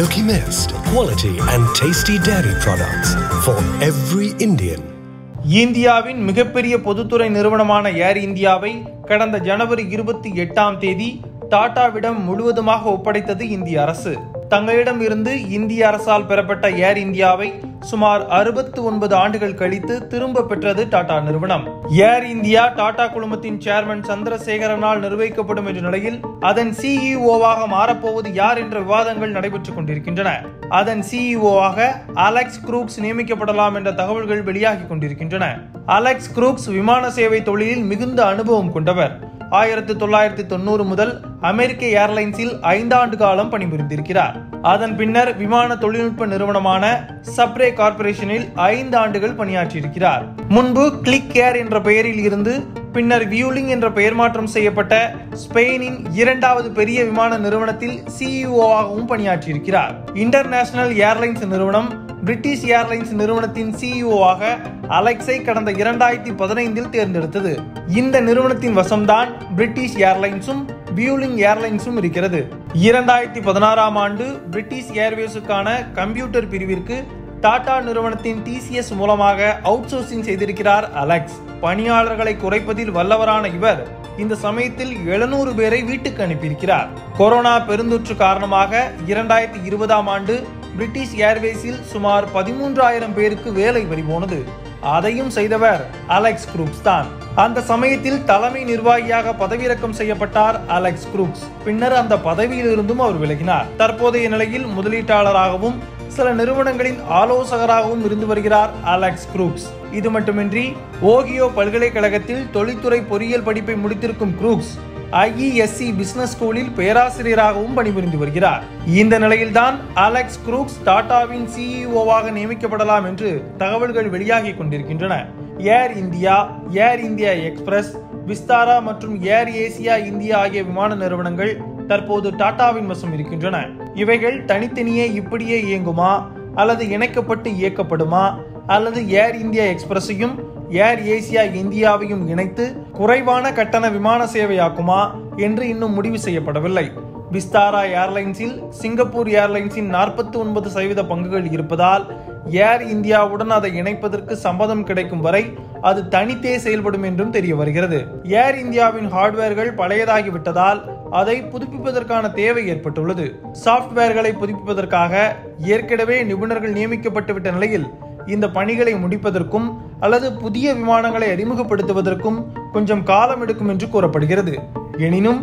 Milky Mist, quality and tasty dairy products for every Indian. இந்தியாவின் மிகப்பெரிய பொதுத்துறை நிறுவனமான ஏர் இந்தியாவை கடந்த ஜனவரி இருபத்தி எட்டாம் தேதி டாடாவிடம் முழுவதுமாக ஒப்படைத்தது இந்திய அரசு தங்களிடம் இருந்து இந்திய அரசால் பெறப்பட்ட ஏர் இந்தியாவை சுமார் அறுபத்து ஒன்பது ஆண்டுகள் கழித்து திரும்ப பெற்றது டாடா நிறுவனம். ஏர் இந்தியா டாடா குழுமத்தின் சேர்மன் சந்திரசேகரனால் நிர்வகிக்கப்படும் என்ற நிலையில் அதன் சிஇஓவாக மாறப்போவது யார் என்ற விவாதங்கள் நடைபெற்றுக் கொண்டிருக்கின்றன. அதன் சிஇஓவாக அலெக்ஸ் குரூக்ஸ் நியமிக்கப்படலாம் என்ற தகவல்கள் வெளியாகி கொண்டிருக்கின்றன. அலெக்ஸ் குரூக்ஸ் விமான சேவை தொழிலில் மிகுந்த அனுபவம் கொண்டவர். ஆயிரத்தி தொள்ளாயிரத்தி தொண்ணூறு முதல் அமெரிக்க ஏர்லைன்ஸில் ஐந்தாண்டு காலம் பணிபுரிந்திருக்கிறார். அதன் பின்னர் விமான தொழில்நுட்ப நிறுவனமான சப்ரே கார்ப்பரேஷனில் ஐந்து ஆண்டுகள் பணியாற்றியிருக்கிறார். முன்பு கிளிக் ஏர் என்ற பெயரில் இருந்து பின்னர் வியூலிங் என்ற பெயர் மாற்றம் செய்யப்பட்ட ஸ்பெயினின் இரண்டாவது பெரிய விமான நிறுவனத்தில் சிஇஓ ஆகவும் பணியாற்றியிருக்கிறார். இன்டர்நேஷனல் ஏர்லைன்ஸ் நிறுவனம் பிரிட்டிஷ் ஏர்லைன்ஸ் நிறுவனத்தின் சிஇஓவாக அலெக்ஸை கடந்த இரண்டாயிரத்தி பதினைந்தில் தேர்ந்தெடுத்தது. இந்த நிறுவனத்தின் வசம்தான் பிரிட்டிஷ் ஏர்லைன்ஸும் பியூலிங் ஏர்லைன்ஸும் இருக்கிறது. இரண்டாயிரத்தி பதினாறாம் ஆண்டு பிரிட்டிஷ் ஏர்வேஸுக்கான கம்ப்யூட்டர் பிரிவிற்கு டாடா நிறுவனத்தின் டிசிஎஸ் மூலமாக அவுட் சோர்சிங் செய்திருக்கிறார் அலெக்ஸ். பணியாளர்களை குறைப்பதில் வல்லவரான இவர் இந்த சமயத்தில் எழுநூறு பேரை வீட்டுக்கு அனுப்பியிருக்கிறார். கொரோனா பெருந்தொற்று காரணமாக இரண்டாயிரத்தி இருபதாம் ஆண்டு பிரிட்டிஷ் ஏர்வேஸில் சுமார் பதிமூன்றாயிரம் பேருக்கு வேலை பறிபோனது அதையும் செய்தவர் அலெக்ஸ் குரூப்ஸ் தான். அந்த சமயத்தில் தலைமை நிர்வாகியாக பதவியிறக்கம் செய்யப்பட்டார் அலெக்ஸ் குரூப்ஸ் பின்னர் அந்த பதவியிலிருந்தும் அவர் விலகினார். தற்போதைய நிலையில் முதலீட்டாளராகவும் சில நிறுவனங்களின் ஆலோசகராகவும் இருந்து வருகிறார் அலெக்ஸ் குரூப்ஸ் இது மட்டுமின்றி ஓகியோ பல்கலைக்கழகத்தில் தொழில்துறை பொறியியல் படிப்பை முடித்திருக்கும் குரூப்ஸ் ஐஇஎஸ்சி பிசினஸ் ஸ்கூலில் பேராசிரியராகவும் பணிபுரிந்து வருகிறார். இந்த நிலையில்தான் அலெக்ஸ் குரூக்ஸ் டாடாவின் சிஇஓவாக நியமிக்கப்படலாம் என்று தகவல்கள் வெளியாகி கொண்டிருக்கின்றன. Air India Air India Express Vistara மற்றும் ஏர் ஏசியா இந்தியா ஆகிய விமான நிறுவனங்கள் தற்போது டாடாவின் வசம் இருக்கின்றன. இவைகள் தனித்தனியே இப்படியே இயங்குமா? அல்லது இணைக்கப்பட்டு இயக்கப்படுமா? அல்லது ஏர் இந்தியா எக்ஸ்பிரஸையும் ஏர் ஏசியா இந்தியாவையும் இணைத்து குறைவான கட்டண விமான சேவையாக்குமா என்று இன்னும் முடிவு செய்யப்படவில்லை. விஸ்தாரா ஏர்லைன்ஸில் சிங்கப்பூர் ஏர்லைன்ஸின் நாற்பத்தி ஒன்பது சதவீத பங்குகள் இருப்பதால் ஏர் இந்தியாவுடன் அதை இணைப்பதற்கு சம்மதம் கிடைக்கும் வரை அது தனித்தே செயல்படும் என்றும் தெரிய வருகிறது ஏர் இந்தியாவின் ஹார்ட்வேர்கள் பழையதாகிவிட்டதால் அதை புதுப்பிப்பதற்கான தேவை ஏற்பட்டுள்ளது. சாப்ட்வேர்களை புதுப்பிப்பதற்காக ஏற்கனவே நிபுணர்கள் நியமிக்கப்பட்டுவிட்ட நிலையில் இந்த பணிகளை முடிப்பதற்கும் அல்லது புதிய விமானங்களை அறிமுகப்படுத்துவதற்கும் கொஞ்சம் காலம் எடுக்கும் என்று கூறப்படுகிறது எனினும்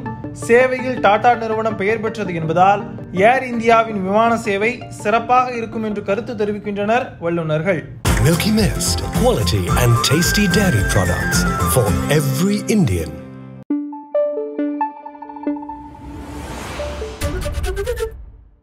சேவையில் டாடா நிறுவனம் பெயர் பெற்றது என்பதால் ஏர் இந்தியாவின் விமான சேவை சிறப்பாக இருக்கும் என்று கருத்து தெரிவிக்கின்றனர் வல்லுநர்கள் Milky Mist, quality and tasty dairy products for every Indian.